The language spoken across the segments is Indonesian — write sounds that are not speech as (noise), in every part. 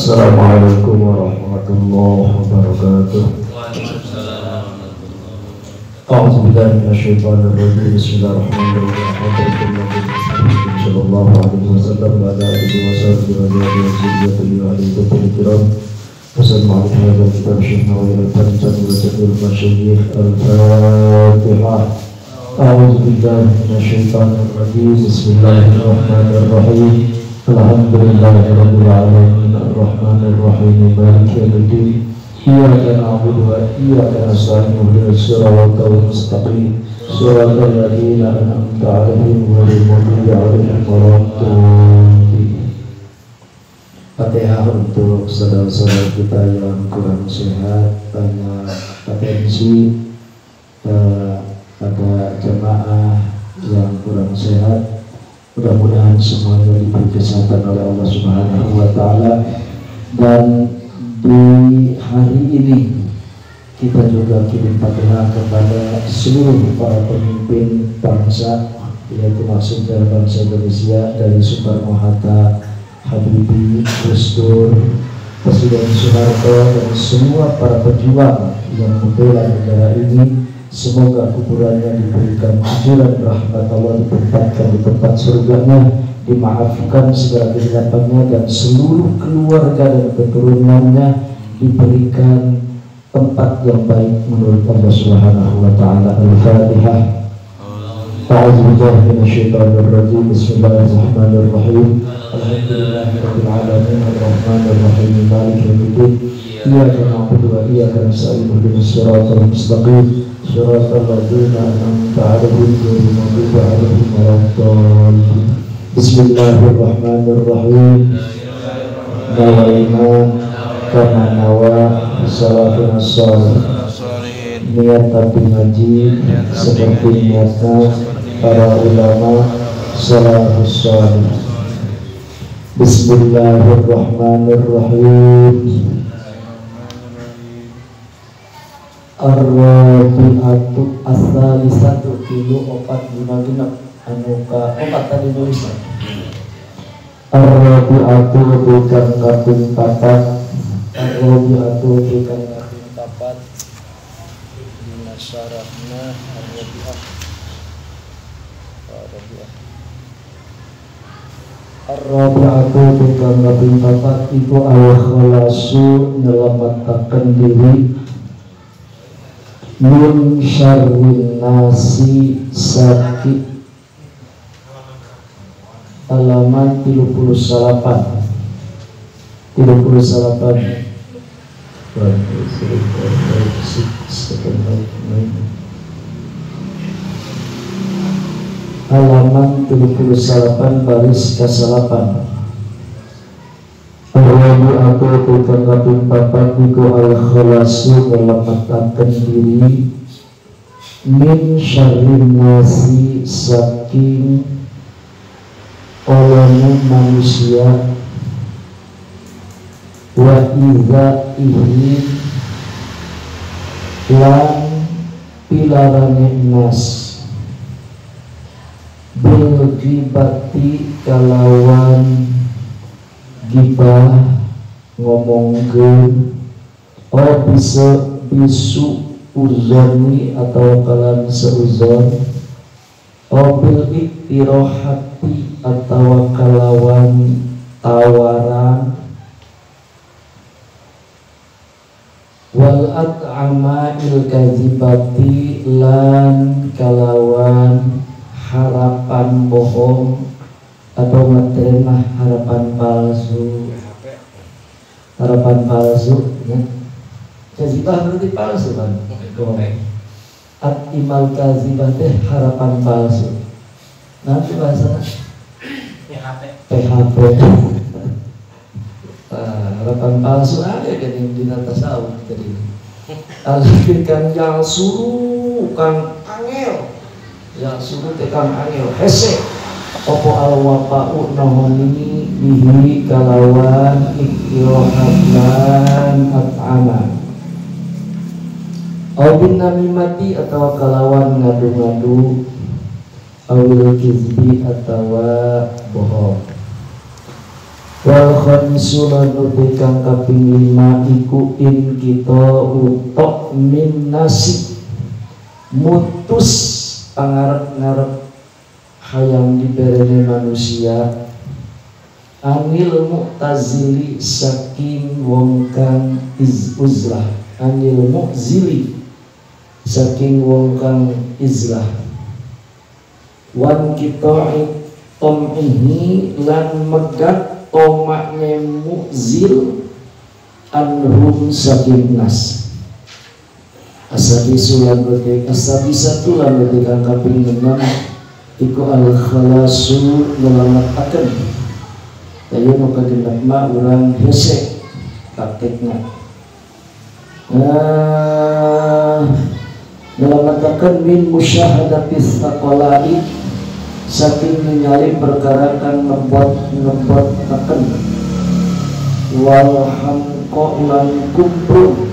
Assalamualaikum warahmatullahi wabarakatuh. أعوذ بالله من الشيطان الرجيم. بسم الله الرحمن الرحيم. حضرة النبي صلى الله عليه وسلم وعلى آله وصحبه وزوجه وذريته وأهل بيته الكرام وسلم على هذا الكتاب شيخنا وإلى الفرجان وجميع المشايخ الفاتحة. أعوذ بالله من الشيطان الرجيم. بسم الله الرحمن الرحيم. الحمد لله رب العالمين. الرحمن الرحيم مالك يوم الدين إياك نعبد وإياك نستعين اهدنا الصراط المستقيم صراط الذين أنعمت عليهم غير المغضوب عليهم ولا الضالين Fatihah untuk saudara-saudara kita yang kurang sehat banyak atensi eh, pada jemaah yang kurang sehat mudah-mudahan semuanya diberi kesehatan oleh Allah Subhanahu wa taala. Dan di hari ini kita juga kirim fatihah kepada seluruh para pemimpin bangsa yaitu maksudnya bangsa Indonesia dari Soekarno Hatta Habibie, Gus Dur, Presiden Soeharto dan semua para pejuang yang membela negara ini semoga kuburannya diberikan kuburan rahmat Allah ditempatkan di tempat surganya dimaafkan segala kesilapannya dan seluruh keluarga dan keturunannya diberikan tempat yang baik menurut Allah Subhanahu wa taala. Al-Fatihah. أعوذ بالله من الشيطان الرجيم بسم الله الرحمن الرحيم الحمد لله رب العالمين الرحمن الرحيم مالك يوم الدين إياك نعبد وإياك نستعين اهدنا الصراط المستقيم صراط الذين أنعمت عليهم غير المغضوب عليهم ولا الضالين بسم الله الرحمن الرحيم نوينا كما نوى صلاتنا الصالح niat tapi ngaji seperti niatnya para ulama salafus salih Bismillahirrahmanirrahim Ar-Rabi'atu As-Salisatu Tilu opat lima genap. Anu ka opat tadi nulisan Ar-Rabi'atu Bukan kaping papat. Ar-Rabi'atu Bukan kaping papat. Dina syarahna Ar-Rabi'ah Ar-Rabi'ah Bukan kaping papat. Iku al-khalasu Nyelamatkan diri min syarrin nasi sakit. Halaman 38 38 halaman 38 baris ke-8 Rabu aku bukan kaping papat Iku al khalasu melepatakan diri Min syarrin nasi saking Olehnya manusia Wa iza ihim Lan pilarane nas Bil gibati kalawan gibah ngomongkeun oh bisa bisu uzoni atau kalan seuzon oh bil iktirohati atau kalawan tawaran. Wal at'ama'il kazibati lan kalawan harapan bohong kazibah berarti palsu kan? At imal kazibah teh harapan palsu. Nanti bahasa PHP PHP nah, (laughs) harapan palsu ada kan yang di tasawuf tadi? Alhamdulillah yang suruh kang angel. Yang suruh tekan angel. Hese. Opo al wafa'u nahoni bihi kalawan ikrohan at'ama Aubin namimati atau kalawan ngadu-ngadu Awil kizbi atau bohong. Wal khamisu lan kang kaping lima iku in kita utok min nasi mutus pangarep-ngarep hayang diberene manusia. Anil mu'tazili saking wong kang iz uzlah anil mu'zili saking wong kang izlah. Wan kita tom ini lan megat tomaknya mu'zil anhum saking nas. Asabi sulan berarti asabi satu lan berarti kang kaping iku al khalasu ngelamat akan Tayo no kagendak ma urang hese praktekna ah Ngelamatakan min musyahadatis taqalai saking ningali perkara kan ngebot ngebot teken wal hamqa lan kumpul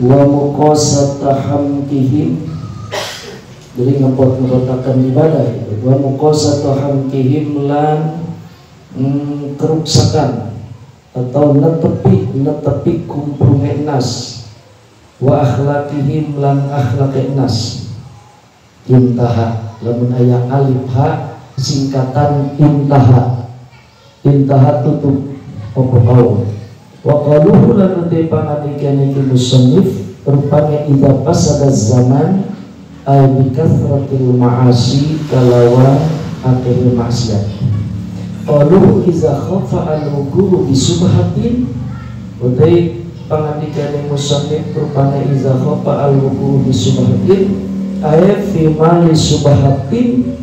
wa muqasata hamkihim jadi ngebot ngebot ibadah itu. Wa muqasata hamkihim lan keruksakan atau netepi netepi kumpul nas wa akhlakihim lan akhlak nas. Intaha lamun ayat alif ha singkatan intaha. Intaha tutup apa kau wa qaluhu lan te panganikan iki musannif rupanya idza pasada zaman ay bi kathratil ma'asi kalawa akhir maksiat. Qaluhu idza khafa al wuqu bi subhatin utai panganikan musannif rupanya idza khafa al wuqu bi subhatin ayat fi mali subahatin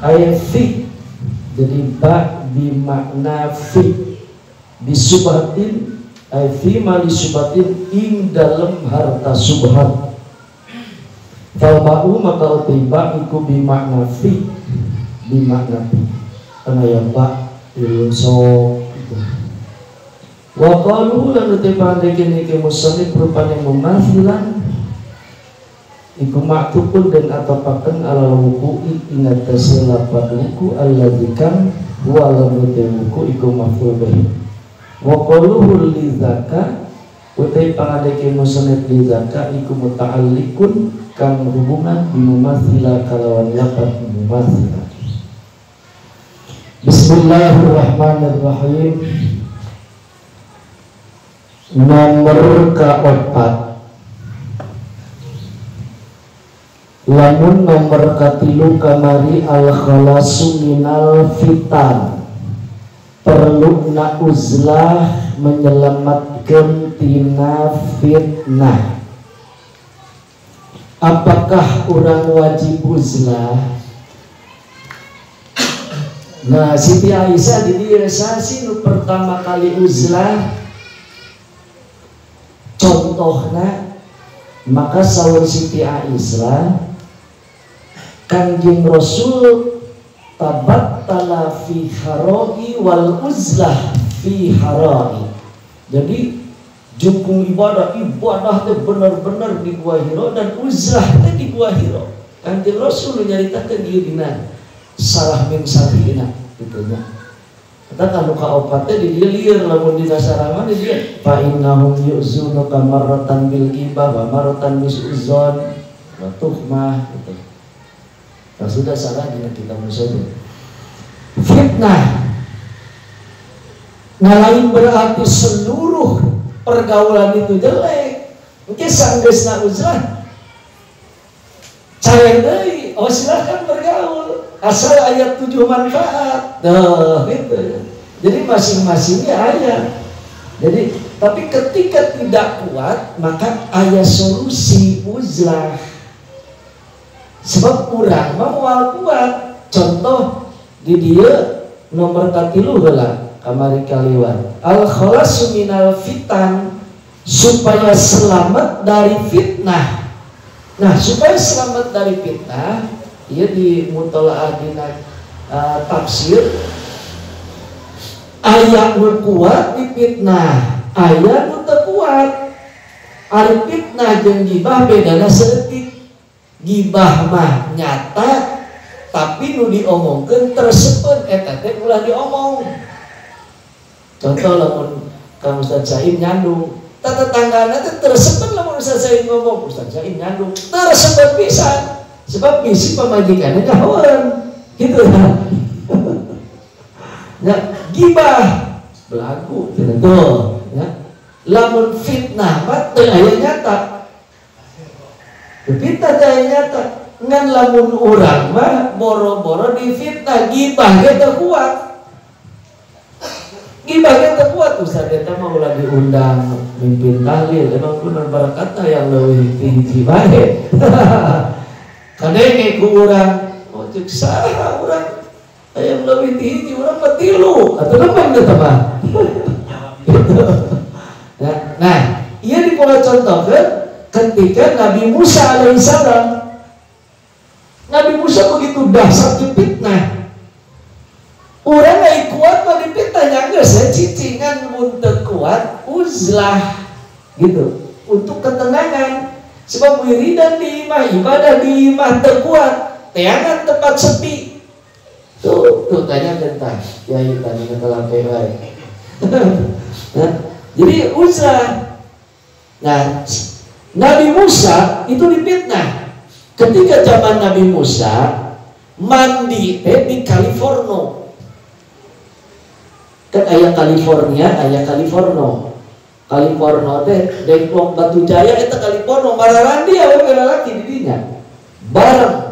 ayat fi. Jadi ba di makna fi. Di subahatin ayat fi mali subahatin ing dalam harta subhat. Falba'u maka utiba iku bi makna fi. Bi makna fi. Karena yang ba ilun so Wa qalu lan utiba ndeke ke musannif rupane memathilan Iku maktubun dan atapakan ala wuku'i ingat lapan wuku alladzikam wa ala wuku iku maful bahi wa qaluhu li zaka utai pangadeke musanid li zaka iku muta'allikun kang hubungan bimumathila kalawan lapat mumathila Bismillahirrahmanirrahim Nomor keempat. Lamun nomor katilu kamari al khalasu minal fitan. Perlu na uzlah menyelamatkan tina fitnah. Apakah orang wajib uzlah? Nah, Siti Aisyah di realisasi pertama kali uzlah contohnya maka sahur Siti Aisyah Kanjeng Rasul tabattala fi harai wal uzlah fi harai. Jadi jukung ibadah ibadah itu benar-benar di gua hiro dan uzlah itu di gua hiro. Kanjeng Rasul nyaritakan dia dina salah min sabina gitu ya. Kata kalau kau opatnya liar lamun di dasar di dia fa innahum yu'zunu kamaratan bil ghibah wa maratan bis uzon wa tuhmah gitu. Nah sudah salah dengan kita musuh Fitnah. Nah lain berarti seluruh pergaulan itu jelek. Mungkin sanggeus na uzlah. Cari dari Oh silahkan bergaul. Asal ayat tujuh manfaat. Nah gitu Jadi masing-masingnya ayat Jadi tapi ketika tidak kuat maka ayat solusi uzlah sebab kurang mau kuat. Contoh di dia nomor katilu lah kamari kaliwan. Al khalas minal fitan supaya selamat dari fitnah. Nah supaya selamat dari fitnah ia di mutolaah dina uh, tafsir ayat kuat di fitnah ayat nu kuat. Ari fitnah jeung gibah bedana seetik gibah mah nyata tapi nu diomongkan tersebut eta teh ulah diomong. Contoh lamun kang Ustaz Saim nyandung. Tata tanggana teh tersebut lamun Ustaz Saim ngomong. Ustaz Saim nyandung. Tersebut bisa sebab misi pemajikannya kawan gitu ya (laughs) gibah. Berlaku. Gitu ya. Lamun fitnah teu aya nyata. Fitnah teu aya nyata. Ngan lamun urang mah boro-boro di fitnah gibah ge kuat. Gibah ge kuat Ustaz. Eta mah ulah diundang mimpin tahlil. Emang bener barakatna yang leuwih tinggi bae (laughs) kadenge ku urang oh cek saha urang yang lebih tinggi orang petilu atau apa yang mah nah, nah ia dipola contohkan ketika Nabi Musa alaihissalam. Nabi Musa begitu dahsyat fitnah orang nggak kuat mau dipitnah nggak saya cicingan untuk kuat uzlah. Gitu. Untuk ketenangan. Sebab wiridan di imah ibadah di imah terkuat. Teangan tempat sepi Tuh, tuh tanya tentang ya itu tanya ke lantai baik. nah, jadi usah. Nah, Nabi Musa itu dipitnah. Ketika zaman Nabi Musa mandi eh, di California. Kan ayah California, ayah California. California teh dengklok batu jaya itu California mararandi awe laki didinya. Bareng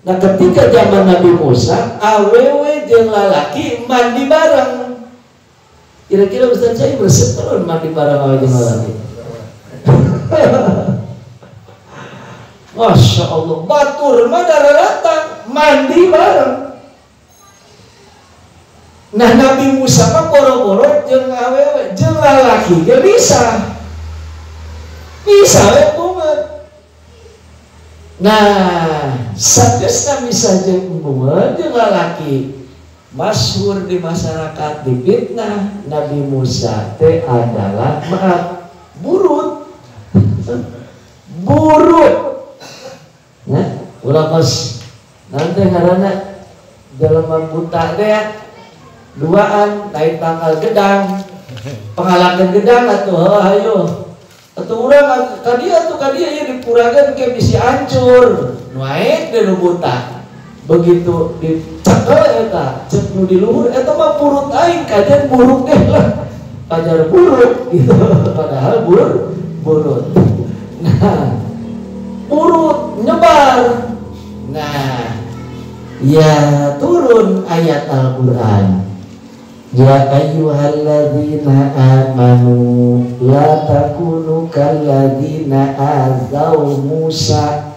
Nah ketika zaman Nabi Musa, awewe jeng lalaki mandi bareng. Kira-kira Ustaz saya bersih terus mandi bareng awewe jeng lalaki. (laughs) Masya Allah, batur mah datang mandi bareng. Nah Nabi Musa mah boro-boro jeng awewe jeng lalaki gak bisa. Bisa ya Nah, hubungan dengan laki masyhur di masyarakat di fitnah Nabi Musa te adalah maaf burut. Burut. Nah ulah nanti karena dalam buta deh duaan naik tanggal gedang pengalaman gedang atau oh, ayo. Atau orang tadi atau tadi ya dipurakan kayak bisa hancur naik dari buta begitu dicekel eta cek nu di luhur eta mah purut aing kajian buruk deh lah. Kajar buruk gitu. (laughs) Padahal bur buruk. (laughs) Nah buruk nyebar. Nah ya turun ayat Al-Quran. Ya ayyuhalladzina amanu la takunu kalladzina azau Musa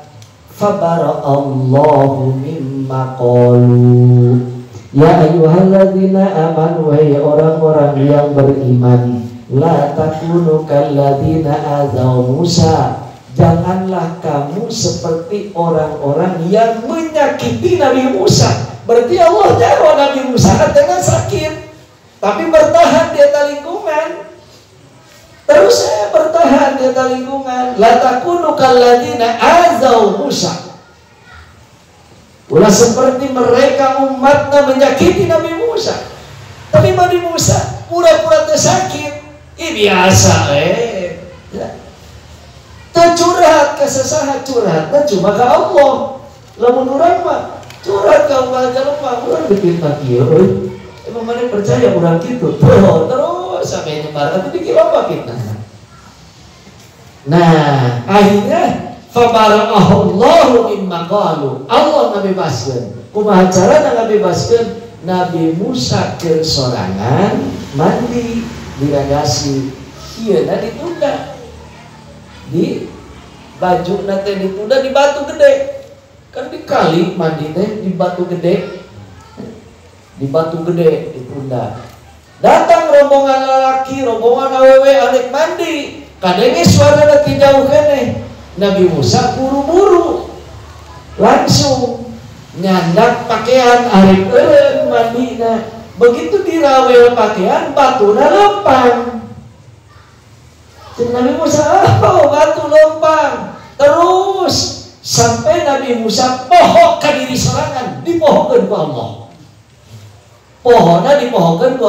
fabara'allahu mimma qalu Ya ayyuhalladzina amanu wahai orang-orang yang beriman la takunu kalladzina azau Musa Janganlah kamu seperti orang-orang yang menyakiti Nabi Musa. Berarti Allah jawab Nabi Musa dengan sakit. Tapi bertahan di atas lingkungan. Terus saya bertahan di atas lingkungan. La takunu kalladina azau Musa. Ulah seperti mereka umatnya menyakiti Nabi Musa. Tapi Nabi Musa pura-pura tersakit. Ini biasa eh. Ya. Tercurhat kesesahan curhat nah cuma ke Allah. Lamun orang mah curhat ke Allah mah orang dipinta kieu Emang mana percaya orang? Tuh, terus sampai nyebar tapi dikira apa kita? Nah, akhirnya fabara'ahullahu mimma qalu. Allah nabi baskeun. Kumaha carana nabi baskeun? Nabi Musa ke sorangan mandi diragasi. Iya, nah ditunda. Di baju nanti ditunda di batu gede. Kan di kali mandi teh di batu gede di batu gede di pundak. Datang rombongan lelaki, rombongan awewe adik mandi. Kadangnya suara nanti jauh kene. Nabi Musa buru-buru langsung nyandak pakaian arif eren mandina. Begitu dirawel pakaian batu lempang. Nabi Musa, oh batu lempang. Terus sampai Nabi Musa pohon ke diri serangan, dipohonkan ke Allah pohonnya dipohonkan ku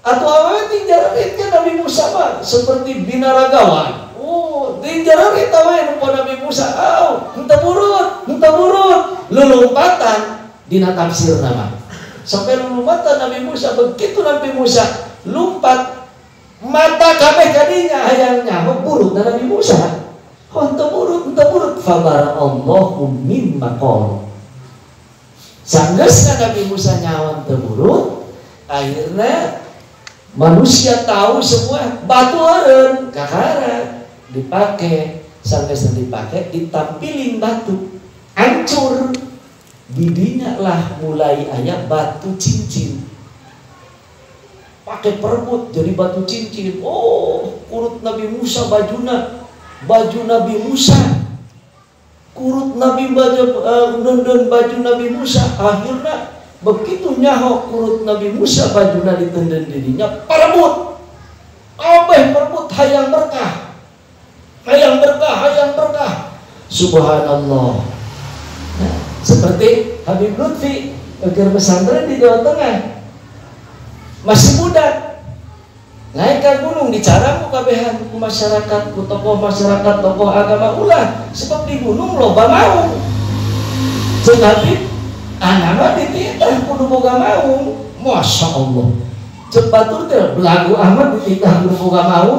atau apa? Tinjararit kan Nabi Musa mah seperti binaragawan. Oh tinjararit apa yang Nabi Musa. Oh entah burut entah burut lelumpatan dina tafsir nama sampai lompatan Nabi Musa begitu Nabi Musa lompat mata kabeh kadinya hayangnya. Buruk Nabi Musa. Honta buruk, honta buruk. Fabar Allahu mimma. Sanggeus Nabi Musa nyawan terburuk, akhirnya manusia tahu semua batu aren kakara dipakai sanggeus dipakai ditampilin batu hancur. Didinya lah mulai ayah batu cincin. Pakai perbut jadi batu cincin. Oh kurut Nabi Musa bajuna baju Nabi Musa kurut Nabi baju uh, baju Nabi Musa akhirnya begitu nyaho kurut Nabi Musa baju Nabi tenden dirinya perebut. Abeh perebut hayang berkah. Hayang berkah hayang berkah. Subhanallah. Nah, seperti Habib Lutfi agar pesantren di Jawa Tengah. Masih muda naik ke gunung dicara ku kabehan ku masyarakat ku tokoh masyarakat tokoh agama. Ulah sebab di gunung loba mau. Tetapi anak mah dititah kudu boga mau. Masya Allah. Cepat tuh teh belagu amat dititah kudu boga mau.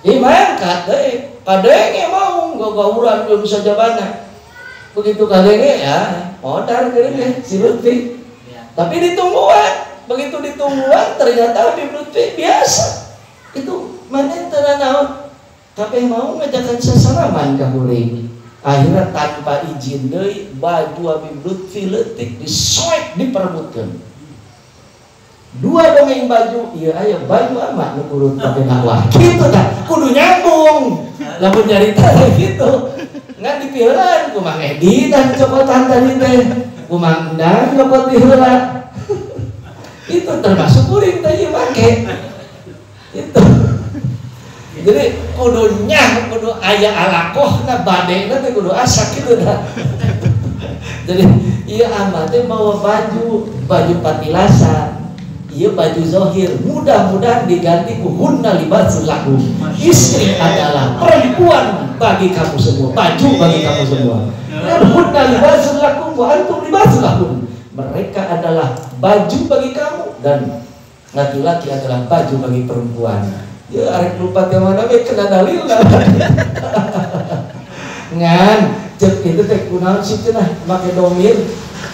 Iman kade kadenge mau. Gak gauran belum saja banyak begitu kadenge ya modal kene si Lutfi. Ya. tapi ditungguan begitu ditungguan ternyata Habib Lutfi biasa itu mana naon tapi mau ngajakan sesalaman ka kuring akhirnya tanpa izin deui baju Habib Lutfi letik disoek diperebutkan dua dongeng baju iya ayo baju amat nu kurut pakai nawah gitu dah kudu nyambung. Lamun nyarita gitu. Nggak dipieulan kumang Edi dan copotan tadi teh. Kumang dan copot diheula itu termasuk kuring tadi make itu jadi kudunya kudu ayah alakoh na badeng nanti kudu asak gitu dah. Jadi iya amatnya bawa baju baju patilasan iya baju zohir. Mudah-mudahan diganti ku hunna libasul laku istri adalah perempuan bagi kamu semua baju bagi kamu semua. Dan hunna libasul laku wa antum libasul laku mereka adalah baju bagi kamu dan laki-laki adalah baju bagi perempuan. Ya arek lupa yang mana we kena dalil lah. (laughs) Ngan cek itu teh kunaon sih cenah make domir.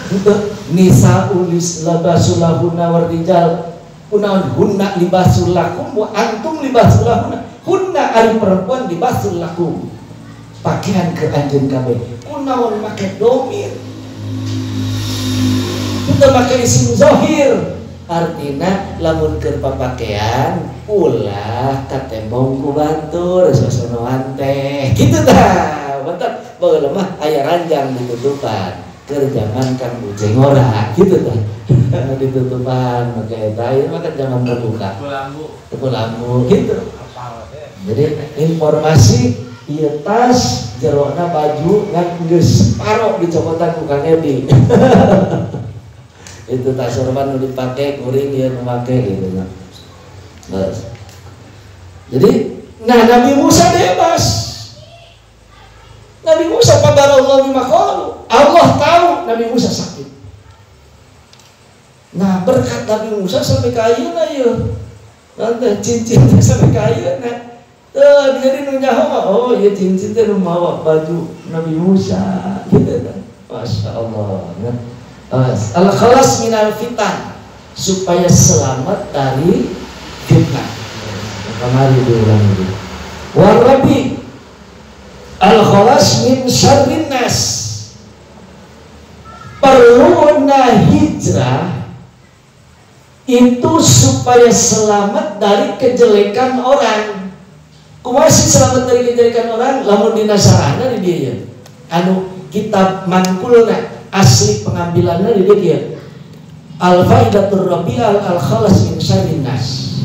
Itu nisa ulis labasul lahuna warrijal kunaon hunna libasul lakum wa antum libasul lahuna hunna ari perempuan libasul lakum pakaian ke anjeun kabeh. Kunaon make domir. Kita pakai isim zahir artinya lamun ke pakaian ulah katembong ku bantur sosonoan teh gitu dah betul bahwa lemah ayah ranjang ditutupan. Kerjaman kang bujeng ora gitu dah (laughs) ditutupan pakai tayar maka jangan terbuka. Tepul lampu gitu. Jadi informasi iya tas jerokna baju ngan geus parok dicopotan ku Kang Edi (laughs) itu tak sorban dipakai kuring dia memakai gitu nah. jadi nah Nabi Musa bebas. Nabi Musa pada Allah makalu Allah tahu Nabi Musa sakit. Nah berkat Nabi Musa sampai kayu nah ya. Nanti cincin sampai kayu nah Tuh, jadi nunyaho oh ya cincin itu baju Nabi Musa. Gitu kan Masya Allah nah al khalas minal fitan supaya selamat dari fitnah. Kemarin diulang ini warabi al khalas min syarrin nas. Hijrah itu supaya selamat dari kejelekan orang. Kumasi selamat dari kejelekan orang lamun dinasarana di dia anu kitab mankulna asli pengambilannya di dia. Al faidatur rabi'al al khalas min syarrin nas.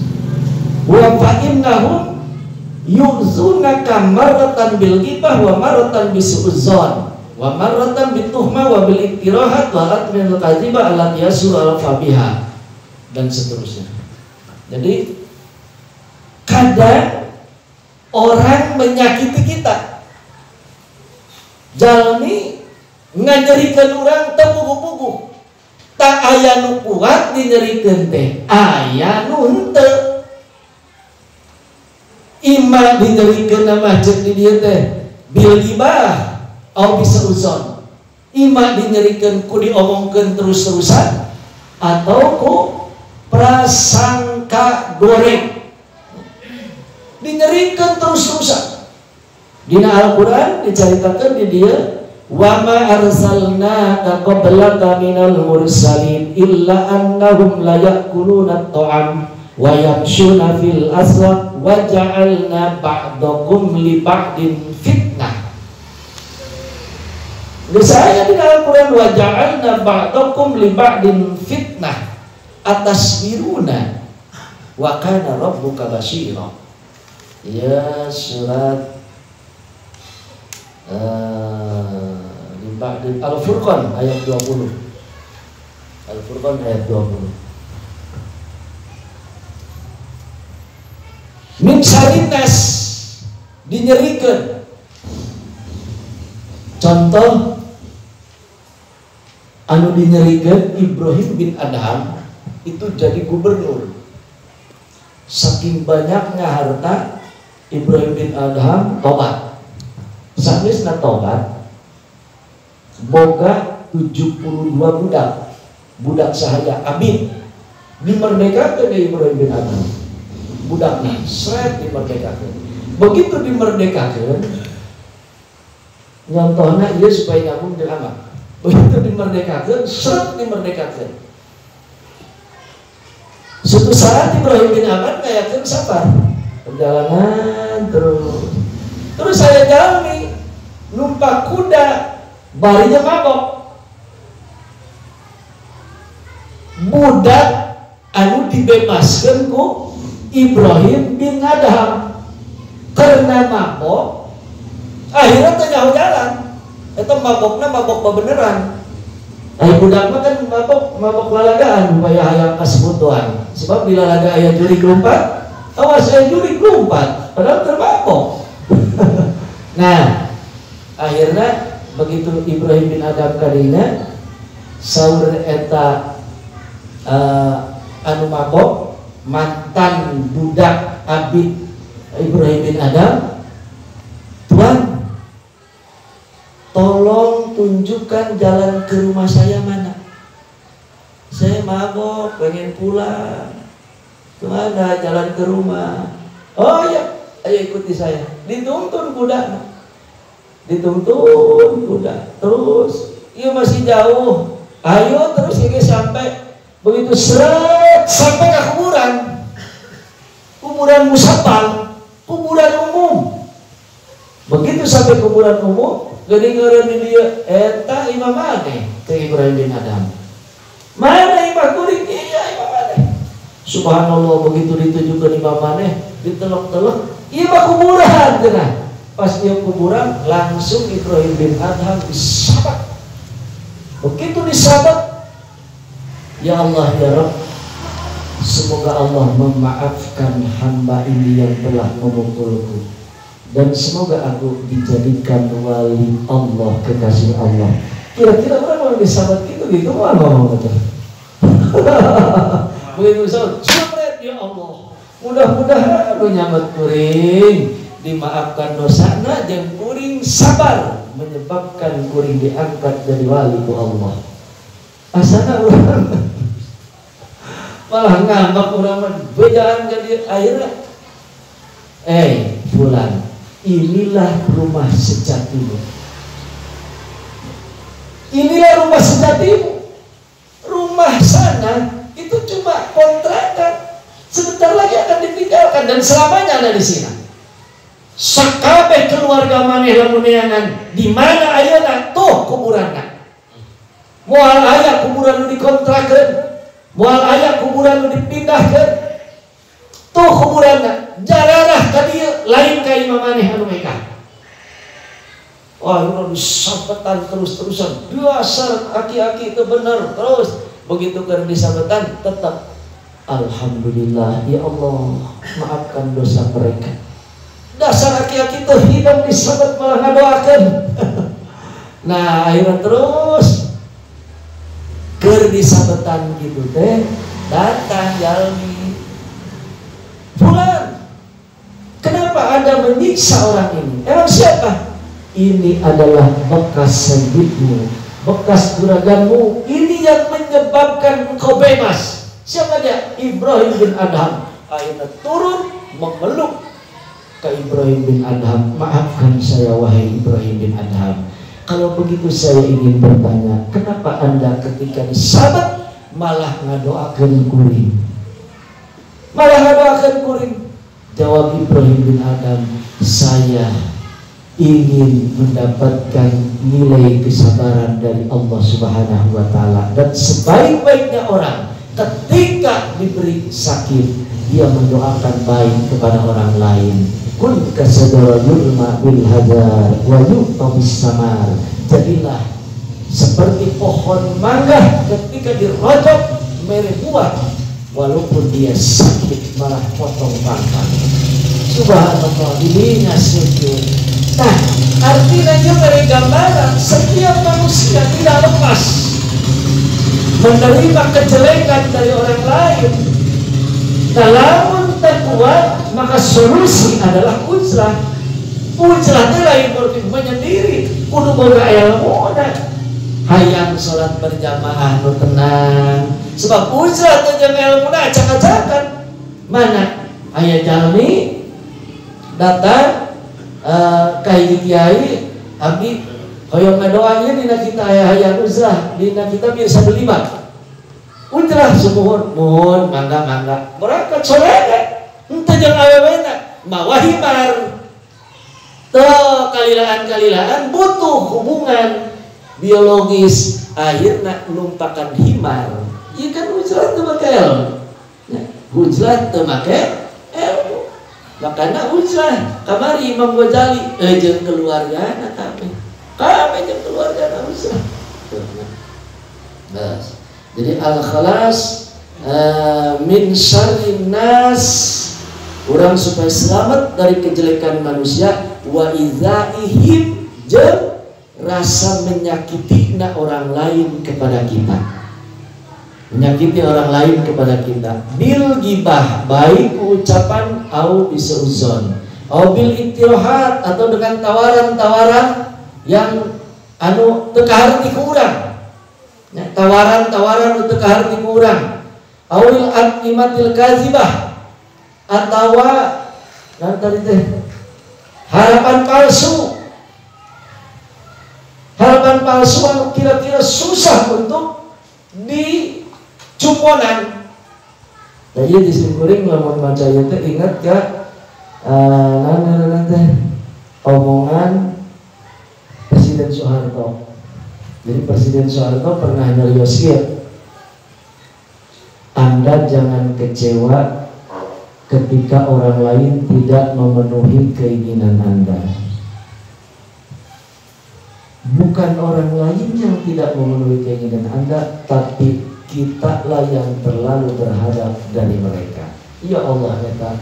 Wa fa innahum yu'zunaka marratan bil ghibah wa marratan bisu'zon wa marratan bituhma wa bil iktirahat wa atmin al kadhiba ala yasur al fabiha dan seterusnya. Jadi kadang orang menyakiti kita. Jalmi ngajarikan orang tepugu-pugu. Tak ayah nu kuat dinyerikan teh. Ayah nu hente. Ima dinyerikan nama cek di dia teh. Bil gibah. Au bisa uzon. Ima dinyerikan ku diomongkan terus-terusan. Atau ku prasangka goreng dinyerikan terus-terusan Dina Al-Quran diceritakan di dia wa ma arsalnaka qablaka minal mursalin illa annahum la ya'kuluna at-ta'am wa yamshuna fil aswaq wa ja'alna ba'dakum li ba'din fitnah. Misalnya di Al-Quran wa ja'alna ba'dakum li ba'din fitnah. Atas biruna wa kana rabbuka basira ya surat uh, Al-Furqan ayat 20 Al-Furqan ayat 20 Min sarinas dinyerikan. Contoh anu dinyerikan Ibrahim bin Adham itu jadi gubernur. Saking banyaknya harta Ibrahim bin Adham tobat Samis na tobat boga 72 budak budak sahaya abid dimerdekakan dari Ibrahim bin Adham budaknya seret dimerdekakan begitu dimerdekakan contohnya dia supaya nyambung dengan begitu dimerdekakan seret dimerdekakan Suatu saat Ibrahim bin Aman ngayatkan sabar perjalanan terus. Terus saya jalan nih numpak kuda barinya mabok budak anu dibebaskan ku Ibrahim bin Adham karena mabok akhirnya tanya jalan itu maboknya mabok beneran Ay budak mah kan mabok mabok lalagaan supaya hayang kasebut doang. Sebab bila lalaga ayah juri kelumpat, awas ayah juri kelumpat, padahal terbabok. (laughs) nah, akhirnya begitu Ibrahim bin Adam kadina saur eta uh, anu mabok mantan budak abid Ibrahim bin Adam Tuhan tolong tunjukkan jalan ke rumah saya mana? Saya mabok pengen pulang. Ke mana jalan ke rumah? Oh ya ayo ikuti saya. Dituntun kuda dituntun kuda terus iya masih jauh ayo terus ini sampai begitu seret sampai ke kuburan kuburan musabal kuburan umum begitu sampai kuburan umum jadi di dia eta imam mana ke Ibrahim bin Adam. Mana imam kuring iya imam mana? Subhanallah begitu ditujukan imam mana ditelok-telok iya kuburan cenah. Pas dia kuburan langsung Ibrahim bin Adham disabat. Begitu disabat Ya Allah ya Rabb Semoga Allah memaafkan hamba ini yang telah memukulku. Dan semoga aku dijadikan wali Allah kekasih Allah. Kira-kira orang mau sahabat itu gitu mau ngomong gitu (laughs) begitu jumret ya Allah. Mudah-mudahan lu nyamet kuring dimaafkan dosana dan kuring sabar menyebabkan kuring diangkat dari wali ku Allah asana orang (laughs) malah ngambak orang bejaan jadi akhirnya eh bulan Inilah rumah sejatimu. Inilah rumah sejatimu. Rumah sana itu cuma kontrakan. Sebentar lagi akan ditinggalkan dan selamanya ada di sini. Sakabe keluarga maneh lamun di mana ayana tuh kuburanna. Mual ayah kuburan dikontrakan, mual ayah kuburan dipindahkan, tuh kuburanna jararah tadi lain ka imam maneh anu meka wah itu disampetan terus-terusan. Dasar aki-aki itu benar terus. Begitu keur disampetan tetap Alhamdulillah ya Allah maafkan dosa mereka dasar aki-aki hidup di sabat malah ngadoakan (laughs) nah akhirnya terus. Ker di sabetan gitu teh datang jalmi pulang. Kenapa anda menyiksa orang ini? Emang siapa? Ini adalah bekas sendikmu bekas juraganmu. Ini yang menyebabkan engkau bebas. Siapa dia? Ibrahim bin Adham. Akhirnya turun memeluk ke Ibrahim bin Adham maafkan saya wahai Ibrahim bin Adham. Kalau begitu saya ingin bertanya kenapa anda ketika disabat malah ngadoakan kuring? Malah ngadoakan kuring? Jawab Ibrahim bin Adham saya ingin mendapatkan nilai kesabaran dari Allah Subhanahu wa taala. Dan sebaik-baiknya orang ketika diberi sakit dia mendoakan baik kepada orang lain kun kasadara yulma bil hadar wa yuqtabis samar. Jadilah seperti pohon mangga ketika dirojok merah buah walaupun dia sakit malah potong mangga subhanallah ini sujud nah artinya dari gambaran setiap manusia tidak lepas menerima kejelekan dari orang lain. Dalam kuat maka solusi adalah ujrah ujrah itu lain berarti menyendiri kudu boga ilmu hayang sholat berjamaah nu tenang. Sebab ujrah itu jeung ilmu acak-acakan. Mana? Ayah jalmi datang uh, kai kiai abdi hoyong ngadoanya dina kita ayah hayang ujrah dina kita biasa berlima. Ujrah semuhun. Mohon mangga mangga. Berangkat sore Jangan awewena mawa himar. Tuh kalilaan-kalilaan butuh hubungan biologis akhirnya lumpakan himar. Iya kan hujrat pakai ilmu. Nah, hujrat pakai ilmu. Makanya hujrat kamari Imam Ghazali eh jeung keluarga anak kami. Kami jeung keluarga anak hujrat. Nah, jadi al-khalas uh, min syarrin nas orang supaya selamat dari kejelekan manusia wa idzaihim jeng rasa menyakiti orang lain kepada kita. Menyakiti orang lain kepada kita. Bil gibah baik ucapan au bisauzon au bil ittirohat atau dengan tawaran-tawaran yang anu teka harti kurang tawaran-tawaran teka harti kurang awil atimatil kazibah atau tadi teh harapan palsu. Harapan palsu kira-kira susah untuk dicumponan jadi di singkuring lamun baca itu ingat gak uh, nanti omongan Presiden Soeharto. Jadi Presiden Soeharto pernah nyeriosir Anda jangan kecewa ketika orang lain tidak memenuhi keinginan Anda. Bukan orang lain yang tidak memenuhi keinginan Anda, tapi kita lah yang terlalu berharap dari mereka. Ya Allah, kata